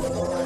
Oh.